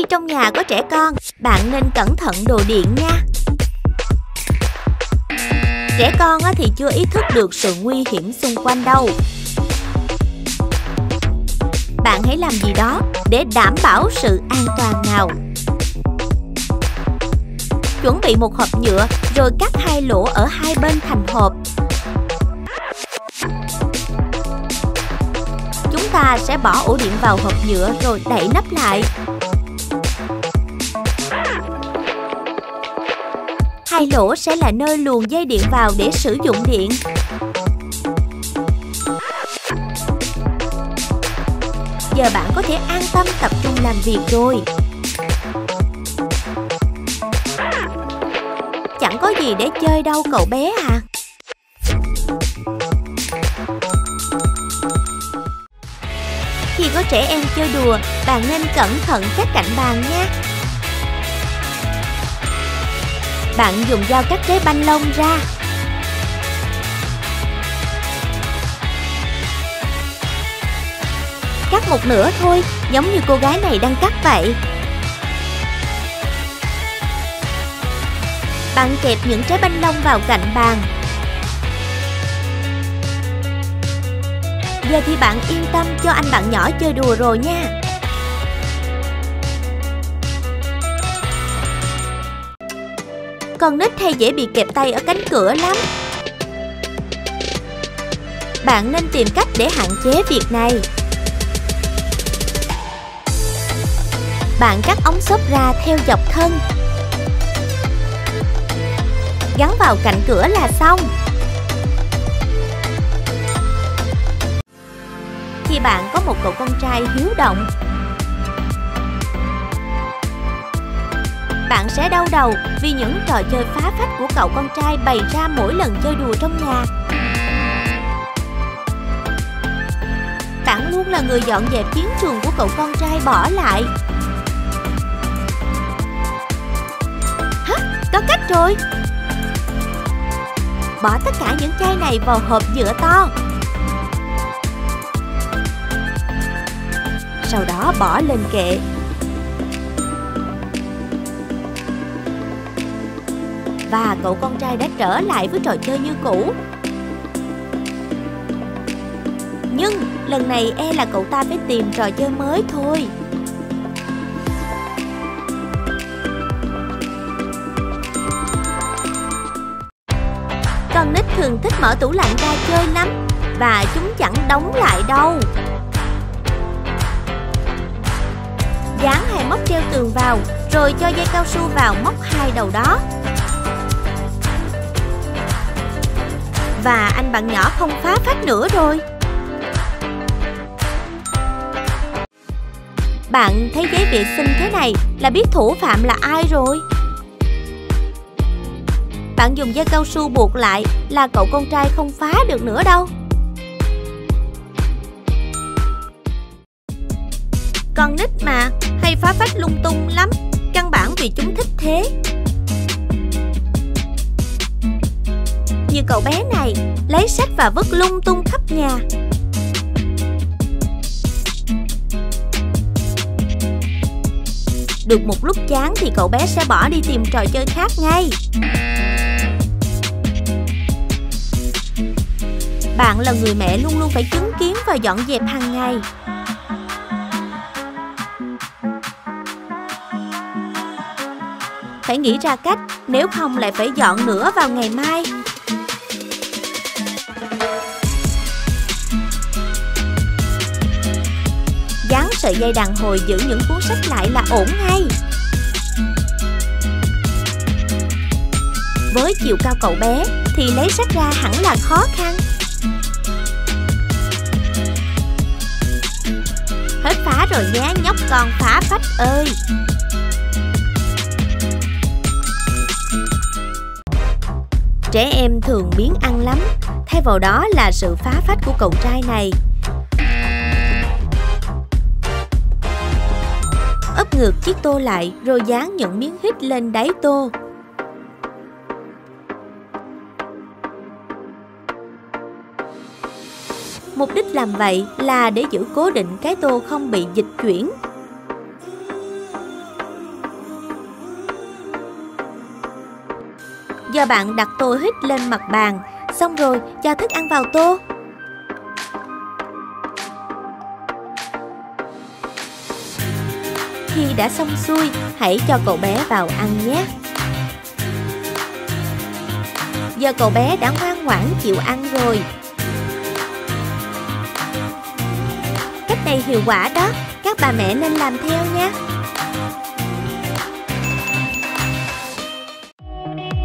Khi trong nhà có trẻ con, bạn nên cẩn thận đồ điện nha. Trẻ con thì chưa ý thức được sự nguy hiểm xung quanh đâu. Bạn hãy làm gì đó để đảm bảo sự an toàn nào. Chuẩn bị một hộp nhựa rồi cắt hai lỗ ở hai bên thành hộp. Chúng ta sẽ bỏ ổ điện vào hộp nhựa rồi đậy nắp lại. Hai lỗ sẽ là nơi luồn dây điện vào để sử dụng điện. Giờ bạn có thể an tâm tập trung làm việc rồi. Chẳng có gì để chơi đâu cậu bé à. Khi có trẻ em chơi đùa, bạn nên cẩn thận các cạnh bàn nha. Bạn dùng dao cắt trái banh lông ra. Cắt một nửa thôi, giống như cô gái này đang cắt vậy. Bạn kẹp những trái banh lông vào cạnh bàn. Giờ thì bạn yên tâm cho anh bạn nhỏ chơi đùa rồi nha. Con nít hay dễ bị kẹp tay ở cánh cửa lắm. Bạn nên tìm cách để hạn chế việc này. Bạn cắt ống xốp ra theo dọc thân Gắn vào cạnh cửa là xong Khi bạn có một cậu con trai hiếu động Bạn sẽ đau đầu vì những trò chơi phá phách của cậu con trai bày ra mỗi lần chơi đùa trong nhà. Bạn luôn là người dọn dẹp chiến trường của cậu con trai bỏ lại. Có cách rồi. Bỏ tất cả những chai này vào hộp nhựa to. Sau đó bỏ lên kệ. Và cậu con trai đã trở lại với trò chơi như cũ. Nhưng lần này e là cậu ta phải tìm trò chơi mới thôi. Con nít thường thích mở tủ lạnh ra chơi lắm, Và chúng chẳng đóng lại đâu. Dán hai móc treo tường vào, Rồi cho dây cao su vào móc hai đầu đó. Và anh bạn nhỏ không phá phách nữa rồi Bạn thấy giấy vệ sinh thế này là biết thủ phạm là ai rồi bạn dùng dây cao su buộc lại là cậu con trai không phá được nữa đâu. Con nít mà, hay phá phách lung tung lắm, căn bản vì chúng thích thế. Như cậu bé này, lấy sách và vứt lung tung khắp nhà. Được một lúc chán thì cậu bé sẽ bỏ đi tìm trò chơi khác ngay. Bạn là người mẹ luôn luôn phải chứng kiến và dọn dẹp hàng ngày Phải nghĩ ra cách Nếu không lại phải dọn nữa vào ngày mai Dán sợi dây đàn hồi giữ những cuốn sách lại là ổn ngay. Với chiều cao cậu bé thì lấy sách ra hẳn là khó khăn. Hết phá rồi nhé, nhóc con phá phách ơi. Trẻ em thường biến ăn lắm, Thay vào đó là sự phá phách của cậu trai này. ngược chiếc tô lại rồi dán những miếng hít lên đáy tô. Mục đích làm vậy là để giữ cố định cái tô không bị dịch chuyển. Giờ bạn đặt tô hít lên mặt bàn, xong rồi cho thức ăn vào tô. Khi đã xong xuôi, Hãy cho cậu bé vào ăn nhé. Giờ cậu bé đã ngoan ngoãn chịu ăn rồi. Cách này hiệu quả đó, Các bà mẹ nên làm theo nhé.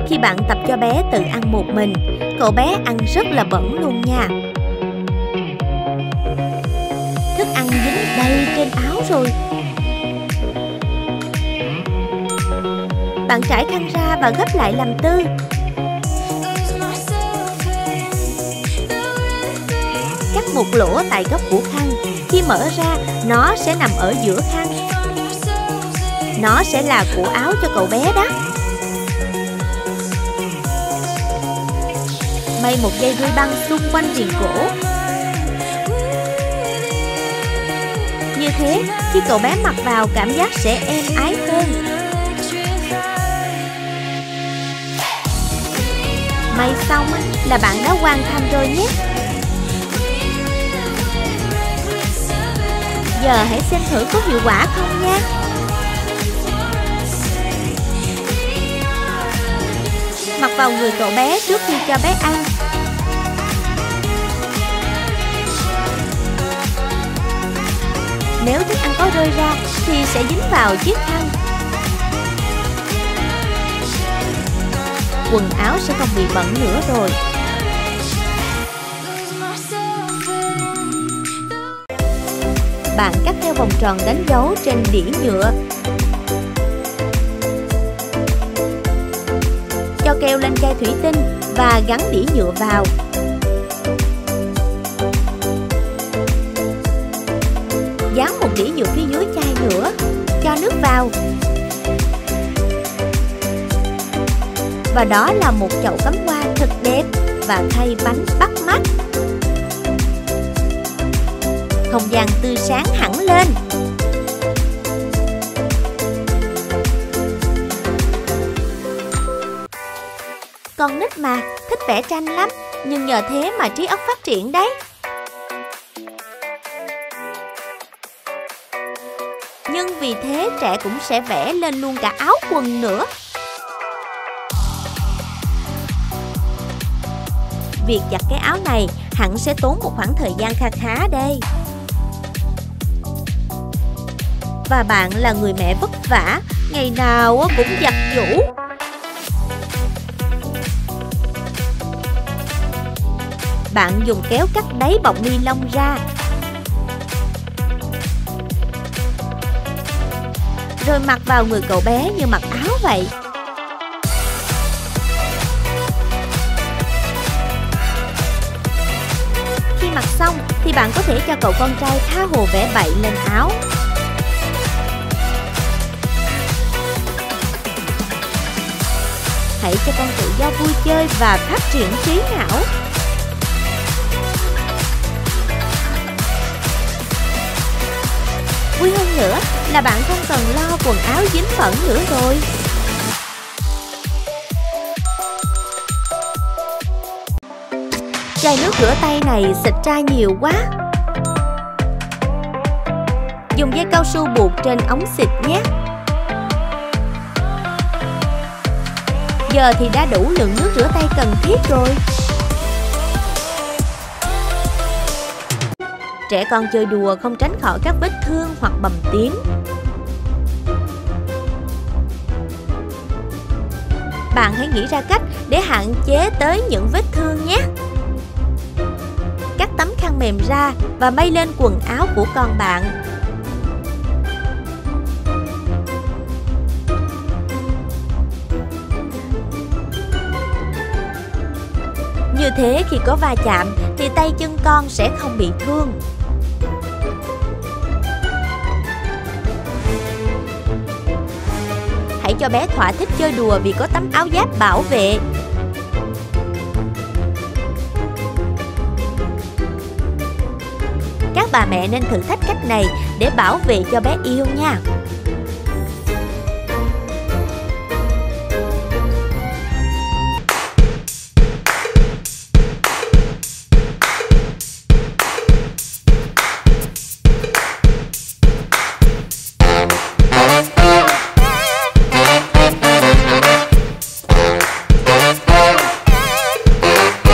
Khi bạn tập cho bé tự ăn một mình, Cậu bé ăn rất là bẩn luôn nha. Thức ăn dính đầy trên áo rồi. Bạn trải khăn ra và gấp lại làm tư. Cắt một lỗ tại góc của khăn. Khi mở ra, nó sẽ nằm ở giữa khăn. Nó sẽ là cổ áo cho cậu bé đó. May một dây đuôi băng xung quanh viền cổ. Như thế, khi cậu bé mặc vào cảm giác sẽ êm ái hơn. May xong là bạn đã hoàn thành rồi nhé. Giờ hãy xem thử có hiệu quả không nha. Mặc vào người cậu bé trước khi cho bé ăn. Nếu thức ăn có rơi ra thì sẽ dính vào chiếc khăn Quần áo sẽ không bị bẩn nữa rồi. Bạn cắt theo vòng tròn đánh dấu trên đĩa nhựa. Cho keo lên chai thủy tinh và gắn đĩa nhựa vào. Dán một đĩa nhựa phía dưới chai nữa, Cho nước vào. Và đó là một chậu cắm hoa thật đẹp và thay bánh bắt mắt. Không gian tươi sáng hẳn lên. Con nít mà, thích vẽ tranh lắm Nhưng nhờ thế mà trí óc phát triển đấy. Nhưng vì thế trẻ cũng sẽ vẽ lên luôn cả áo quần nữa. Việc giặt cái áo này hẳn sẽ tốn một khoảng thời gian kha khá đây. Và bạn là người mẹ vất vả, Ngày nào cũng giặt giũ Bạn dùng kéo cắt đáy bọc ni lông ra. Rồi mặc vào người cậu bé như mặc áo vậy. Bạn có thể cho cậu con trai tha hồ vẽ bậy lên áo. Hãy cho con tự do vui chơi và phát triển trí não. Vui hơn nữa là bạn không cần lo quần áo dính bẩn nữa rồi. Chai nước rửa tay này xịt ra nhiều quá. Dùng dây cao su buộc trên ống xịt nhé. Giờ thì đã đủ lượng nước rửa tay cần thiết rồi. Trẻ con chơi đùa không tránh khỏi các vết thương hoặc bầm tím. Bạn hãy nghĩ ra cách để hạn chế tới những vết thương nhé mềm ra và may lên quần áo của con bạn Như thế khi có va chạm, thì tay chân con sẽ không bị thương. Hãy cho bé thỏa thích chơi đùa vì có tấm áo giáp bảo vệ. Bà mẹ nên thử thách cách này để bảo vệ cho bé yêu nha.